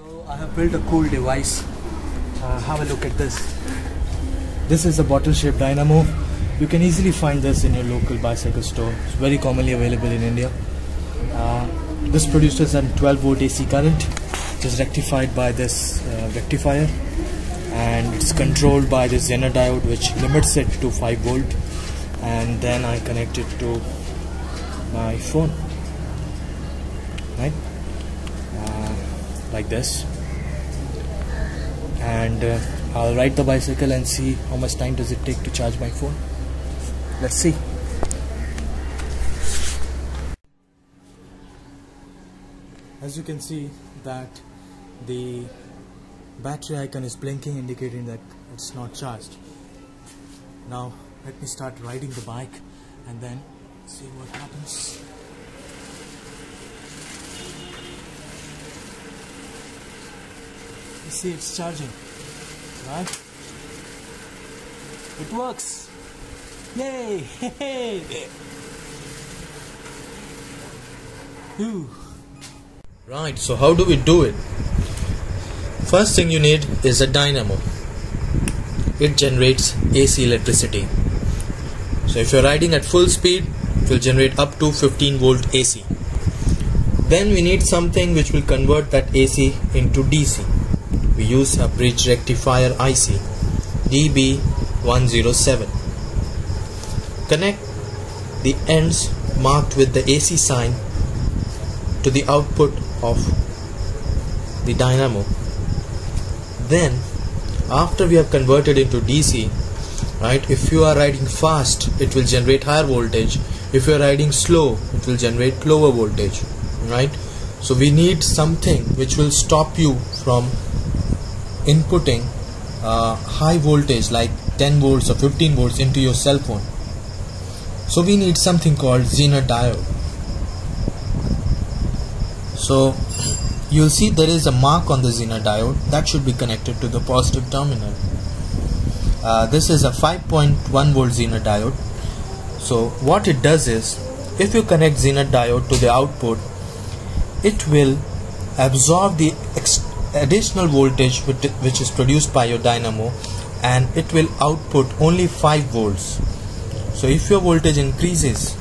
So I have built a cool device. Uh, have a look at this. This is a bottle-shaped dynamo. You can easily find this in your local bicycle store. It's very commonly available in India. Uh, this produces a 12 volt AC current. which is rectified by this uh, rectifier and it's controlled by this Zener diode which limits it to 5 volt and then I connect it to my phone right like this. And uh, I'll ride the bicycle and see how much time does it take to charge my phone. Let's see. As you can see that the battery icon is blinking indicating that it's not charged. Now let me start riding the bike and then see what happens you see it's charging right it works yay Hey! Ooh. Right, so how do we do it? First thing you need is a dynamo. It generates AC electricity. So if you're riding at full speed, it will generate up to 15 volt AC. Then we need something which will convert that AC into DC. We use a bridge rectifier IC DB107. Connect the ends marked with the AC sign to the output of the dynamo. Then after we have converted into DC right if you are riding fast it will generate higher voltage. If you are riding slow it will generate lower voltage right? So we need something which will stop you from inputting uh, high voltage like 10 volts or 15 volts into your cell phone. So we need something called Zener diode. So you'll see there is a mark on the Zener diode that should be connected to the positive terminal. Uh, this is a 5.1 volt Zener diode. So what it does is if you connect Zener diode to the output it will absorb the additional voltage which is produced by your dynamo and it will output only 5 volts. So if your voltage increases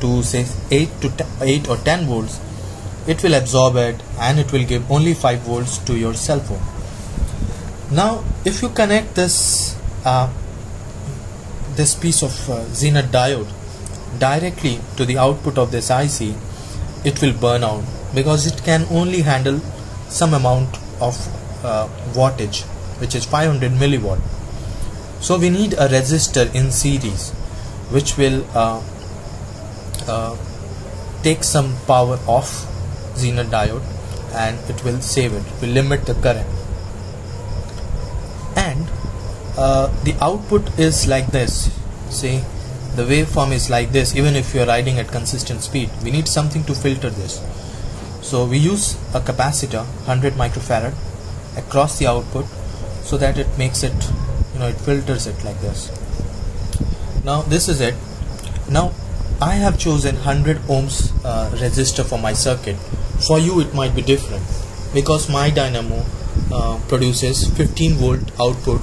to say 8 to 8 or 10 volts it will absorb it and it will give only 5 volts to your cell phone. Now if you connect this uh, this piece of uh, Zener diode directly to the output of this IC it will burn out because it can only handle some amount of uh, wattage which is 500 milliwatt. So we need a resistor in series which will uh, uh, take some power off Zener diode and it will save it, it will limit the current. And uh, the output is like this. See the waveform is like this. Even if you are riding at consistent speed we need something to filter this so we use a capacitor 100 microfarad across the output so that it makes it you know it filters it like this. Now this is it. Now I have chosen 100 ohms uh, resistor for my circuit. For you it might be different because my dynamo uh, produces 15 volt output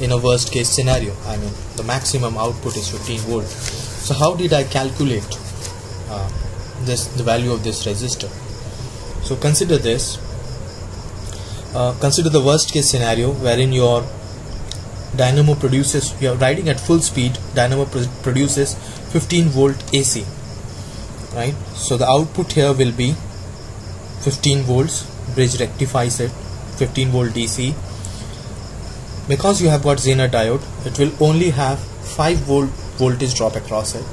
in a worst case scenario. I mean the maximum output is 15 volt. So how did I calculate uh, this the value of this resistor so consider this. Uh, consider the worst case scenario wherein your dynamo produces you're riding at full speed dynamo pr produces 15 volt AC right? So the output here will be 15 volts bridge rectifies it 15 volt DC because you have got Zener diode it will only have 5 volt voltage drop across it.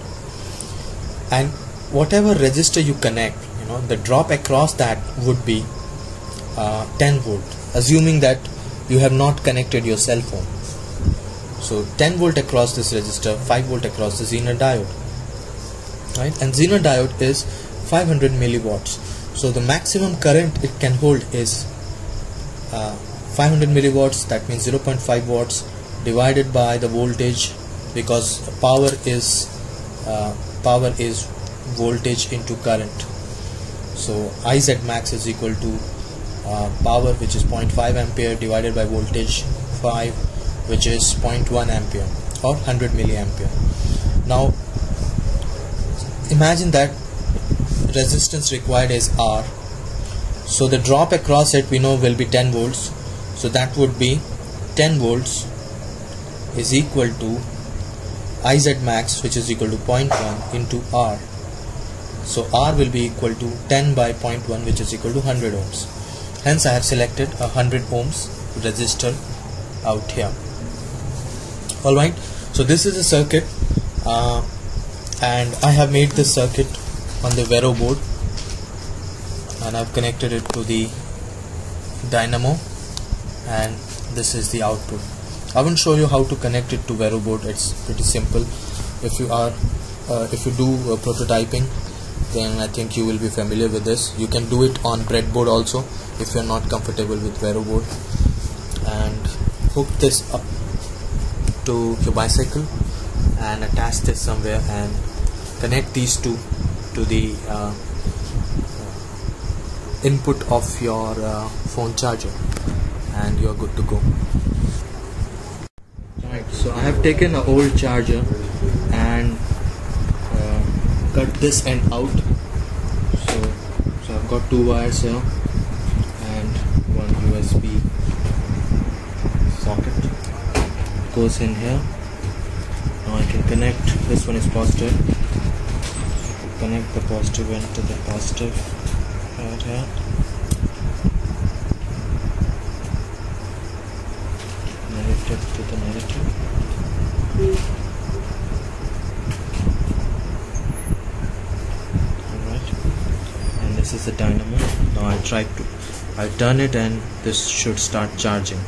And whatever resistor you connect know the drop across that would be uh, 10 volt assuming that you have not connected your cell phone. So 10 volt across this resistor 5 volt across the Zener diode right? And Zener diode is 500 milliwatts. So the maximum current it can hold is uh, 500 milliwatts that means 0.5 watts divided by the voltage because power is uh, power is voltage into current so Iz max is equal to uh, power which is 0.5 ampere divided by voltage 5 which is 0.1 ampere or 100 milliampere. Now imagine that resistance required is R. So the drop across it we know will be 10 volts. So that would be 10 volts is equal to Iz max which is equal to 0.1 into R so R will be equal to 10 by 0.1 which is equal to 100 ohms. Hence I have selected a 100 ohms resistor out here. Alright so this is a circuit uh, and I have made this circuit on the Vero board and I've connected it to the dynamo and this is the output. I won't show you how to connect it to Vero board it's pretty simple. If you are uh, if you do uh, prototyping then I think you will be familiar with this. You can do it on breadboard also if you're not comfortable with Vero board. And hook this up to your bicycle and attach this somewhere and connect these two to the uh, input of your uh, phone charger and you're good to go. Right so I have taken an old charger cut this end out. So so I've got two wires here and one USB socket goes in here. Now I can connect this one is positive. Connect the positive end to the positive right here. Negative to the negative alright and this is the dynamo now I try to I turn it and this should start charging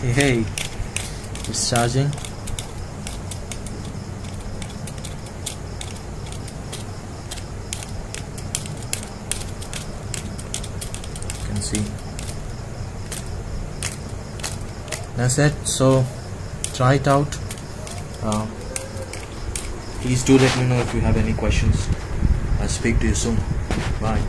Hey, hey, it's charging. You can see. That's it. So, try it out. Uh, please do let me know if you have any questions. I'll speak to you soon. Bye.